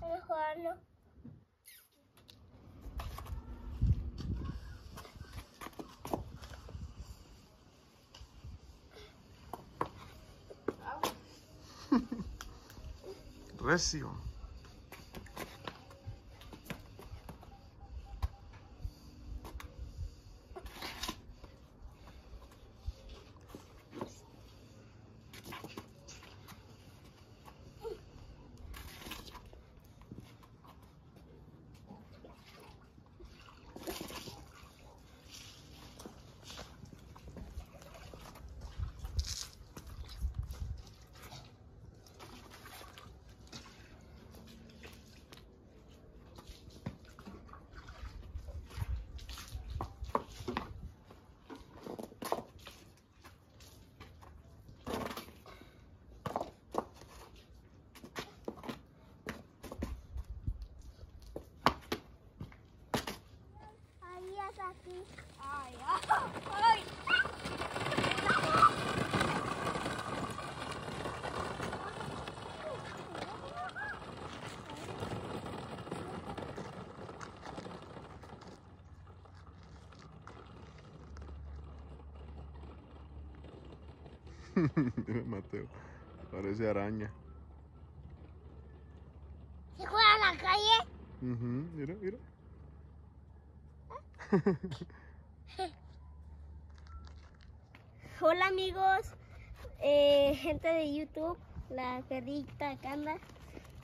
Vamos jugarlo. Ahí es aquí. Ay, ay. Mateo. Parece araña. ¿Se juega en la calle? Ujú, Mira, mira. Hola amigos, eh, gente de YouTube, la perrita Canda.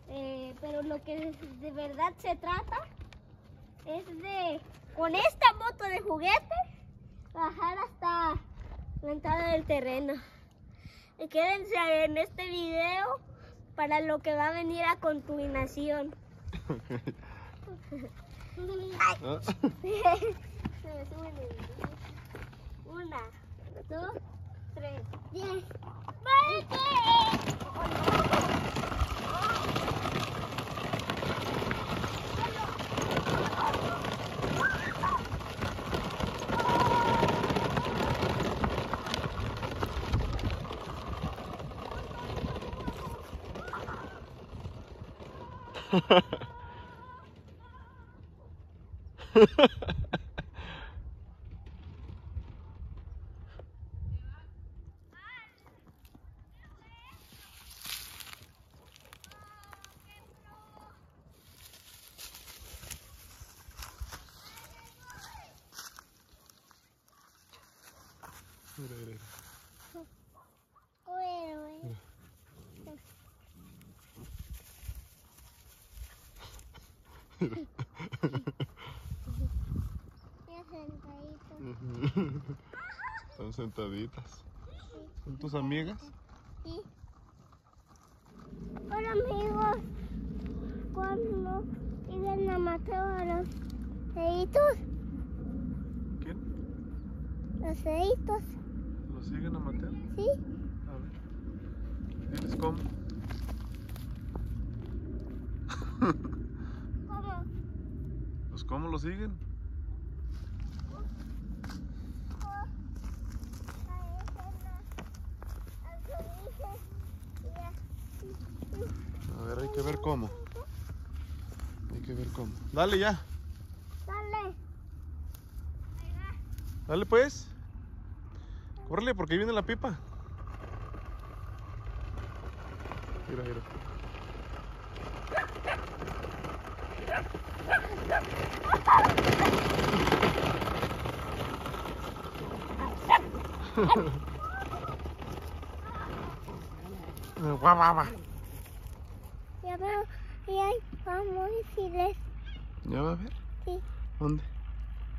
Eh, pero lo que de, verdad se trata es de, con esta moto de juguete, bajar hasta la entrada del terreno. Y quédense en este video para lo que va a venir a continuación. Ah. Una, dos, tres, diez. ¡Veinte! mira, mira, mira. Bueno, bueno. Ya sentadito. Ujú. Están sentaditas. ¿Son tus amigas? Sí. Hola amigos, cuando iban a matar a los ceitos, ¿Quién? los ceitos, ¿Lo siguen a Mateo? ¿sí? A ver. ¿Diles cómo? ¿Cómo? Pues cómo lo siguen. A ver, hay que ver cómo. Hay que ver cómo. Dale ya. Dale. Dale pues. Córrele porque ahí viene la pipa. Mira, mira. Guau, guau, guau. Y ahí vamos a decirles, ¿Ya va a ver? sí, ¿Dónde?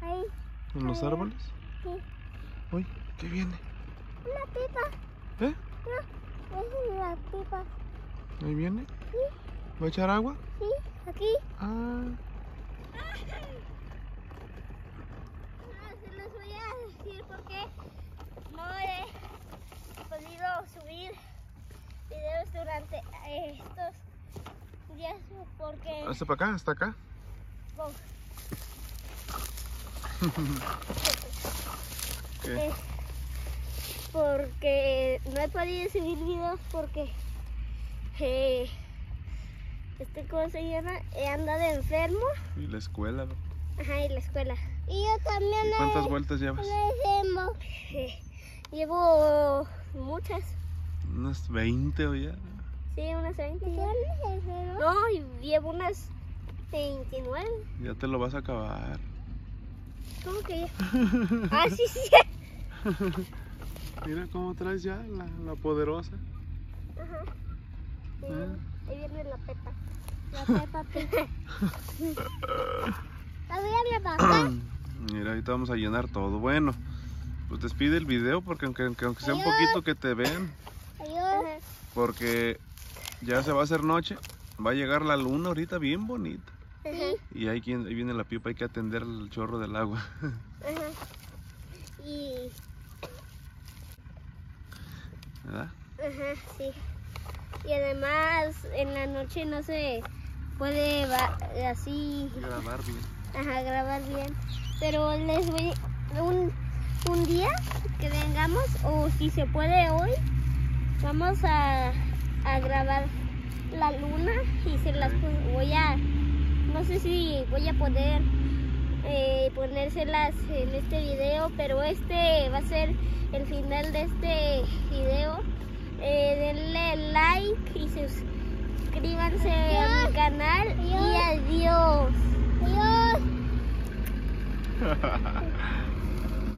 ahí, ¿En los ver. árboles? sí. Uy, ¿qué viene? Una pipa, ¿Eh? no, es la pipa, ¿Ahí viene? sí, ¿Va a echar agua? sí, aquí. Ah, Ah, se los voy a decir porque no he podido subir videos durante eh, hasta para acá, hasta acá. ¿Qué? eh, porque no he podido subir videos porque eh, este ¿cómo se llama? Eh, anda de enfermo. Y la escuela. ¿no? Ajá, y la escuela. Y yo también. ¿Y cuántas vueltas llevas? Eh, llevo muchas. Unas 20 o ya. Sí, unas 20. No, y llevo unas 29. Ya te lo vas a acabar. ¿Cómo que ya? ah, sí, sí. Mira cómo traes ya la, la poderosa. Ajá. Sí, Ah. Ahí viene la pepa. La pepa pepa. La voy a. Mira, ahorita vamos a llenar todo. Bueno, pues despide el video porque aunque, aunque, aunque sea un poquito que te vean, Adiós. porque ya se va a hacer noche, va a llegar la luna ahorita bien bonita. Sí. Y ahí, viene la pipa, hay que atender el chorro del agua. Ajá. Y. ¿Verdad? Ajá, sí. Y además en la noche no se puede así Grabar bien. ajá, grabar bien. Pero les voy un, un día que vengamos o si se puede hoy vamos a, a grabar la luna y se las voy a no sé si voy a poder eh, ponérselas en este video pero este va a ser el final de este video. Eh, denle like y suscríbanse a mi canal y adiós. Adiós